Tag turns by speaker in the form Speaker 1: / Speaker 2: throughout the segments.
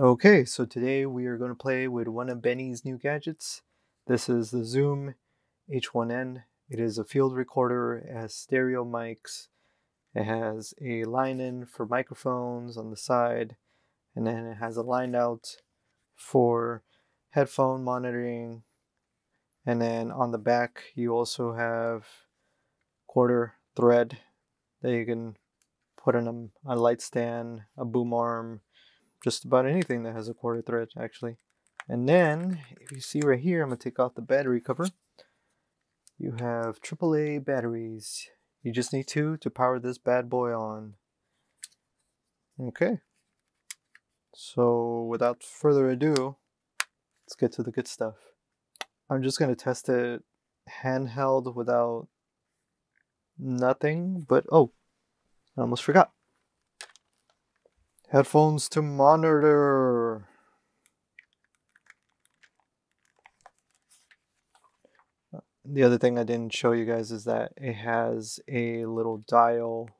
Speaker 1: Okay, so today we are going to play with one of Benny's new gadgets. This is the Zoom H1N. It is a field recorder, it has stereo mics, it has a line in for microphones on the side, and then it has a line out for headphone monitoring. And then on the back, you also have quarter thread that you can put in a, a light stand, a boom arm, just about anything that has a quarter thread actually. And then if you see right here, I'm gonna take off the battery cover. You have AAA batteries. You just need two to power this bad boy on. Okay. So without further ado, let's get to the good stuff. I'm just gonna test it handheld without nothing, but oh, I almost forgot. Headphones to monitor. The other thing I didn't show you guys is that it has a little dial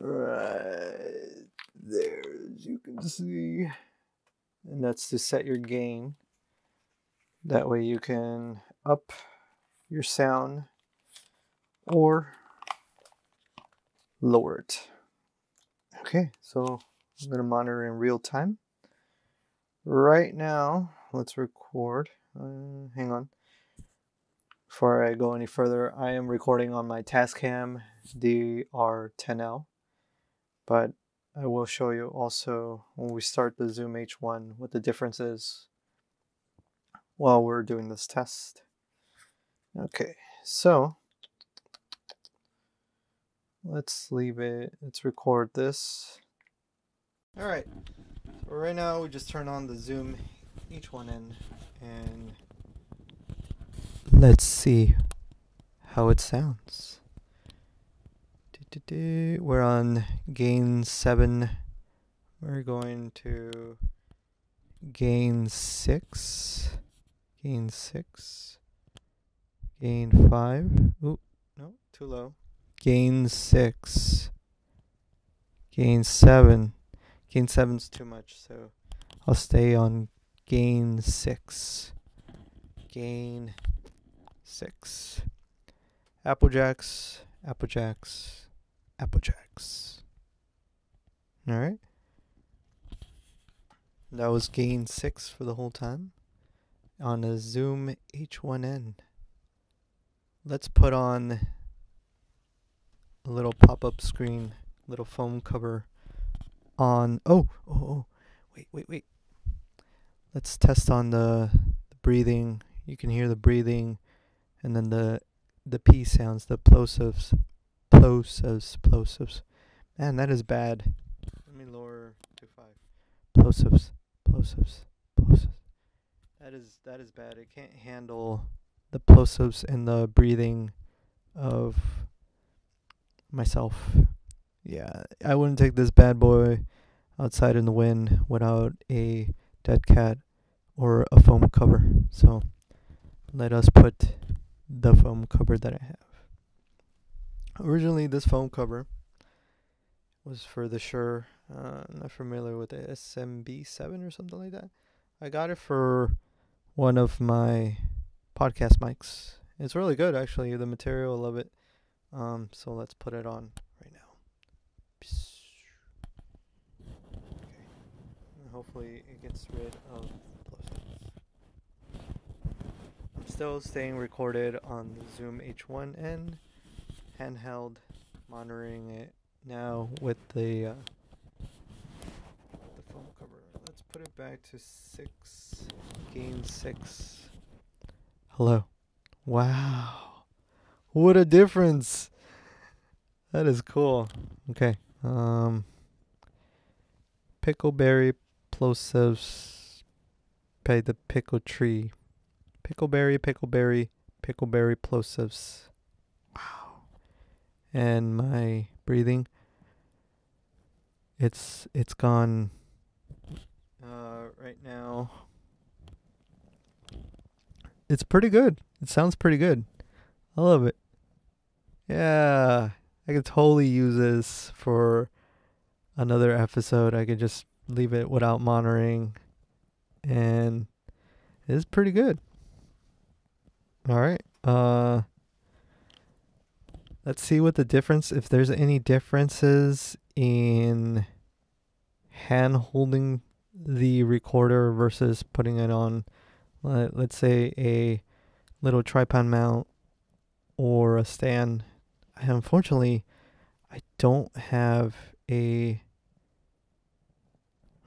Speaker 1: right there, as you can see. And that's to set your gain. That way you can up your sound or lower it. Okay, so I'm going to monitor in real time. Right now, let's record. Uh, hang on. Before I go any further, I am recording on my Tascam DR10L, but I will show you also when we start the Zoom H1 what the difference is while we're doing this test. Okay, so let's leave it, let's record this. All right, so right now we just turn on the Zoom H1N and let's see how it sounds. We're on gain 7. We're going to gain 6. Gain 6. Gain 5. Ooh, no, too low gain 6 gain 7 gain 7's too much so I'll stay on gain 6 gain 6 Applejacks Applejacks Applejacks alright. That was gain 6 for the whole time on a Zoom H1N let's put on a little pop-up screen, little foam cover on. Oh, oh, oh, wait, wait, wait. Let's test on the, the breathing. You can hear the breathing, and then the the P sounds, the plosives, plosives, plosives. Man, that is bad. Let me lower to five. Plosives, plosives, plosives. That is that is bad. It can't handle the plosives and the breathing of myself. Yeah, I wouldn't take this bad boy outside in the wind without a dead cat or a foam cover. So let us put the foam cover that I have. Originally, this foam cover was for the Shure. Uh, I'm not familiar with the SMB7 or something like that. I got it for one of my podcast mics. It's really good, actually. The material, I love it. Um, so let's put it on right now. Okay. Hopefully it gets rid of I'm still staying recorded on the Zoom H1N handheld, monitoring it now with the uh, the phone cover. Let's put it back to six, gain six. Hello. Wow. What a difference. That is cool. Okay. Um Pickleberry plosives pay the pickle tree. Pickleberry, pickleberry, pickleberry plosives. Wow. And my breathing it's it's gone uh right now. It's pretty good. It sounds pretty good. I love it. Yeah, I could totally use this for another episode. I could just leave it without monitoring, and it's pretty good. All right. Uh, let's see what the difference. If there's any differences in hand holding the recorder versus putting it on, uh, let's say a little tripod mount or a stand. Unfortunately, I don't have a.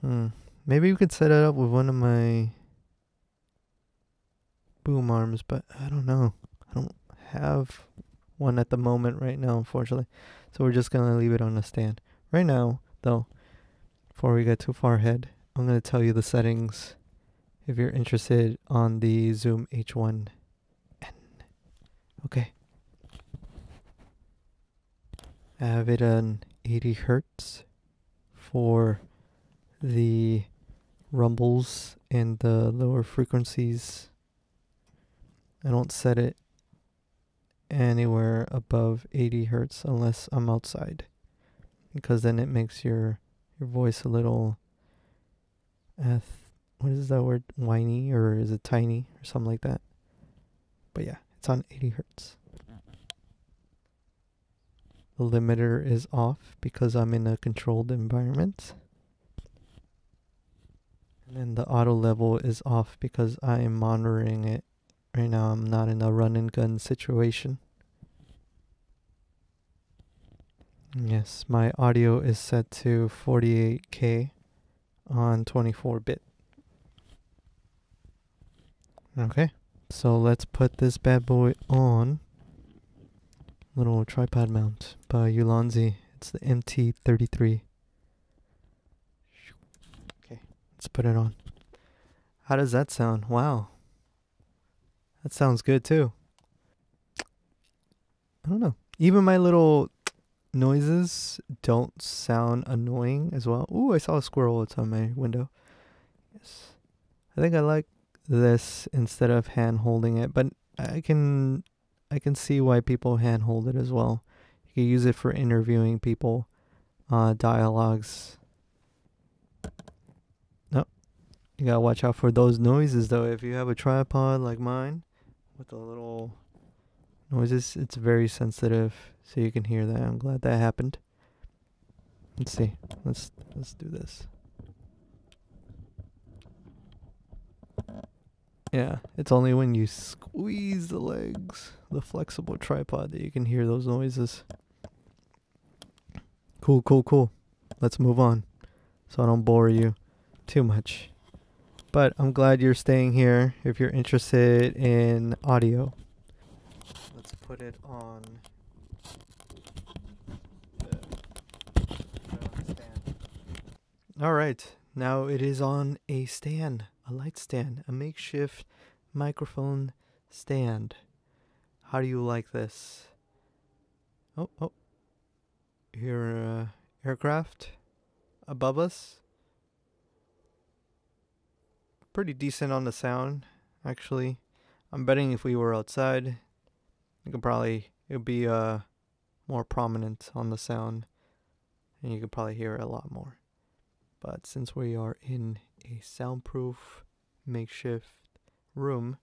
Speaker 1: Hmm. Maybe we could set it up with one of my boom arms, but I don't know. I don't have one at the moment right now, unfortunately. So we're just gonna leave it on a stand. Right now, though, before we get too far ahead, I'm gonna tell you the settings if you're interested on the Zoom H1N. Okay. I have it on 80 hertz for the rumbles and the lower frequencies. I don't set it anywhere above 80 hertz unless I'm outside because then it makes your your voice a little uh, what is that word? Whiny or is it tiny or something like that. But yeah it's on 80 hertz limiter is off because I'm in a controlled environment and then the auto level is off because I am monitoring it right now I'm not in a run and gun situation Yes, my audio is set to 48k on 24 bit. Okay, so let's put this bad boy on. Little tripod mount by Ulanzi. It's the MT33. Okay, let's put it on. How does that sound? Wow. That sounds good too. I don't know. Even my little noises don't sound annoying as well. Ooh, I saw a squirrel. It's on my window. Yes. I think I like this instead of hand holding it, but I can I can see why people hand hold it as well. You can use it for interviewing people, uh, dialogues. No, you gotta watch out for those noises though. If you have a tripod like mine, with the little noises, it's very sensitive so you can hear that. I'm glad that happened. Let's see. Let's let's do this. Yeah, it's only when you squeeze the legs, the flexible tripod, that you can hear those noises. Cool, cool, cool. Let's move on so I don't bore you too much. But I'm glad you're staying here if you're interested in audio. Let's put it on All right, now it is on a stand, a light stand, a makeshift microphone stand. How do you like this? Oh, oh. Here, uh, aircraft above us. Pretty decent on the sound, actually. I'm betting if we were outside, it could probably, it would be, uh, more prominent on the sound. And you could probably hear it a lot more. But since we are in a soundproof makeshift room,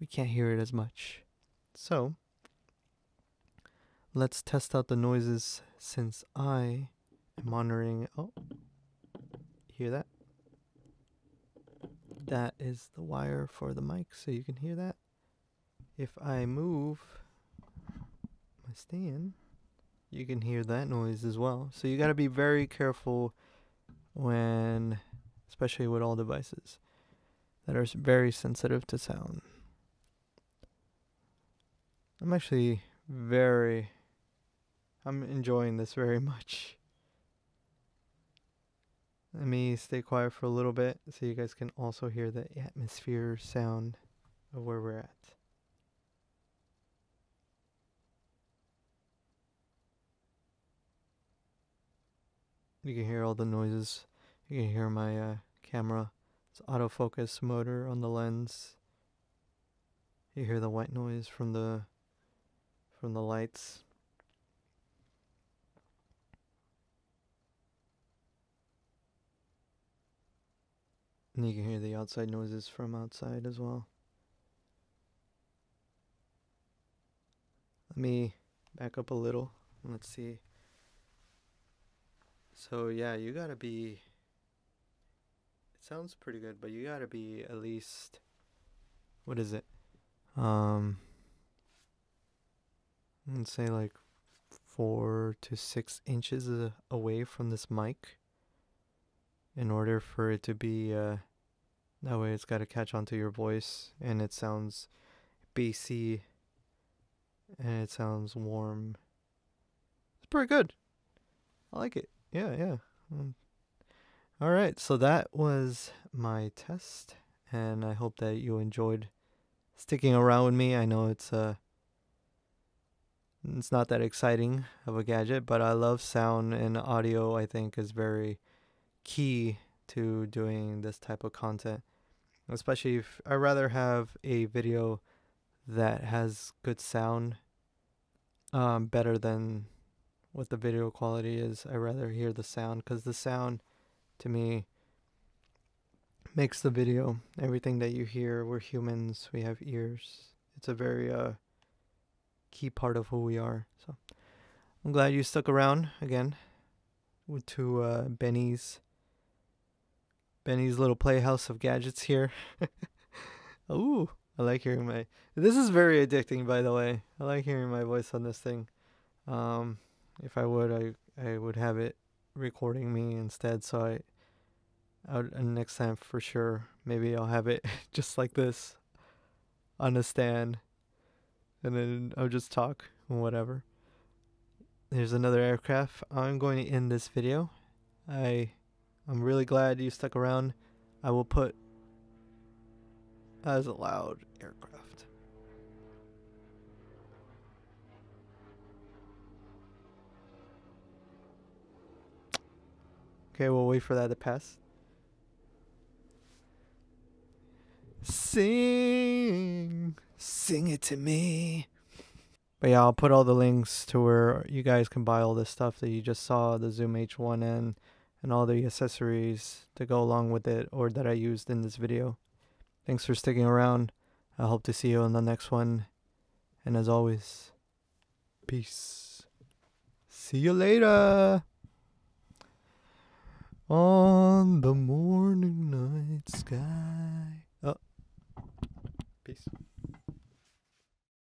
Speaker 1: we can't hear it as much. So, let's test out the noises since I am monitoring. Oh, hear that? That is the wire for the mic, so you can hear that. If I move my stand, you can hear that noise as well. So you got to be very careful when, especially with all devices that are very sensitive to sound. I'm actually very, I'm enjoying this very much. Let me stay quiet for a little bit so you guys can also hear the atmosphere sound of where we're at. You can hear all the noises. You can hear my uh, camera. It's autofocus motor on the lens. You hear the white noise from the from the lights. And you can hear the outside noises from outside as well. Let me back up a little. Let's see. So yeah, you gotta be. Sounds pretty good, but you gotta be at least. What is it? Um. Let's say like four to six inches away from this mic in order for it to be uh, that way it's got to catch onto your voice and it sounds bassy and it sounds warm it's pretty good i like it yeah yeah um, all right so that was my test and i hope that you enjoyed sticking around with me i know it's uh it's not that exciting of a gadget, but I love sound and audio, I think, is very key to doing this type of content. Especially if I rather have a video that has good sound um, better than what the video quality is. I rather hear the sound because the sound to me makes the video. Everything that you hear, we're humans, we have ears. It's a very uh, key part of who we are. So I'm glad you stuck around again to uh, Benny's Benny's little playhouse of gadgets here. Ooh, I like hearing my. This is very addicting, by the way. I like hearing my voice on this thing. Um, if I would, I I would have it recording me instead. So I, I next time for sure, maybe I'll have it just like this on a stand and then I'll just talk and whatever. There's another aircraft. I'm going to end this video. I I'm really glad you stuck around. I will put as a loud aircraft. Okay, we'll wait for that to pass. Sing. Sing it to me. But yeah, I'll put all the links to where you guys can buy all this stuff that you just saw, the Zoom H1n and all the accessories to go along with it or that I used in this video. Thanks for sticking around. I hope to see you on the next one. And as always, peace. See you later. On the morning night sky. Oh, peace.